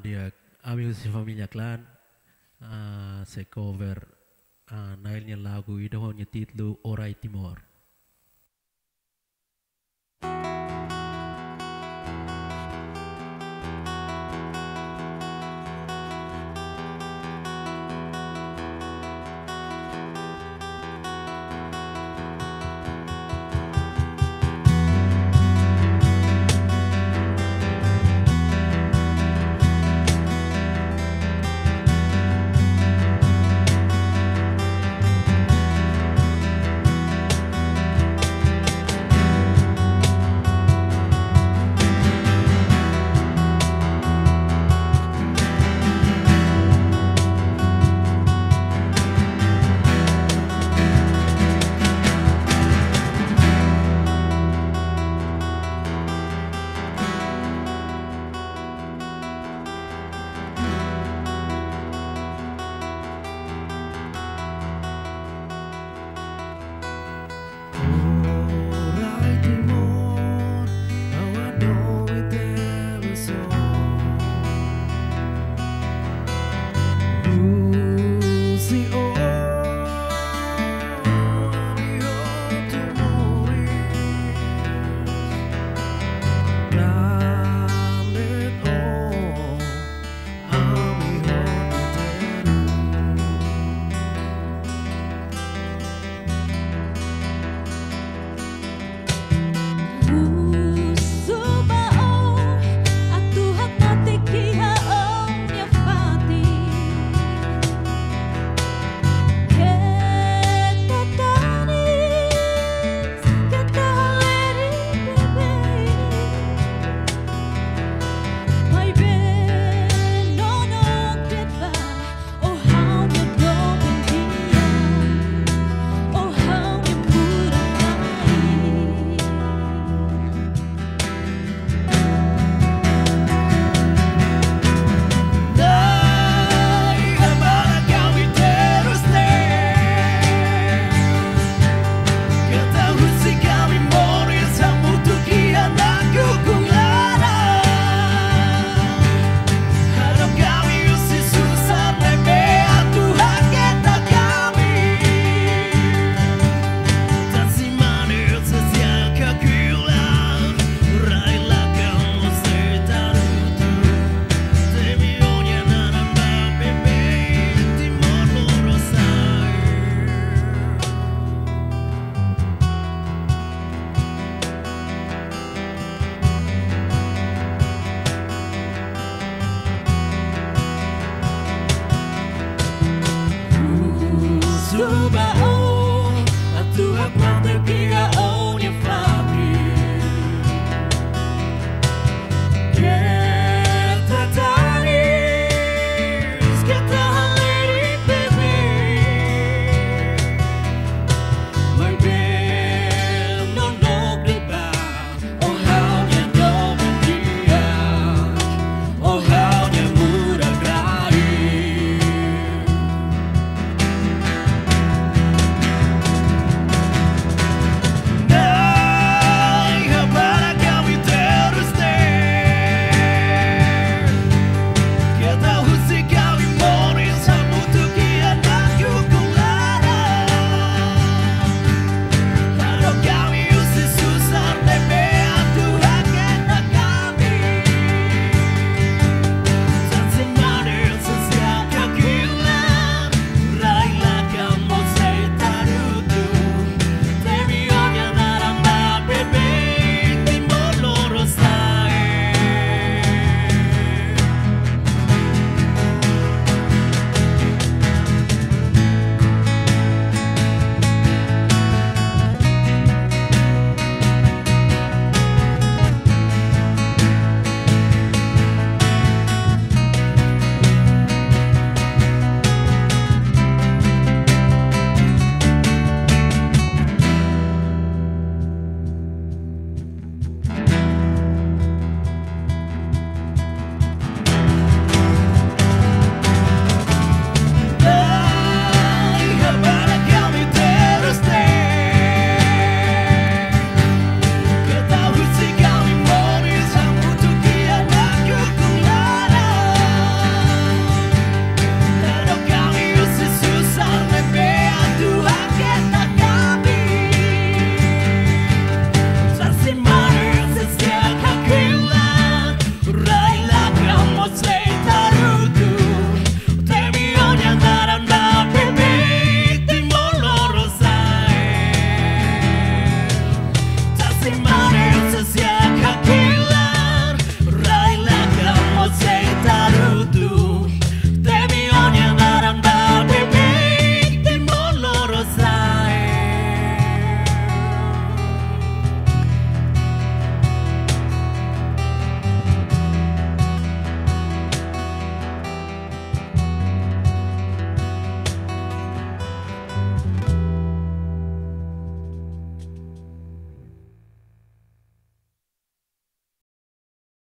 dia amigos e família clan uh, se cover uh, nailnya lagu idahonnya titlu Orai Timor. Maxima.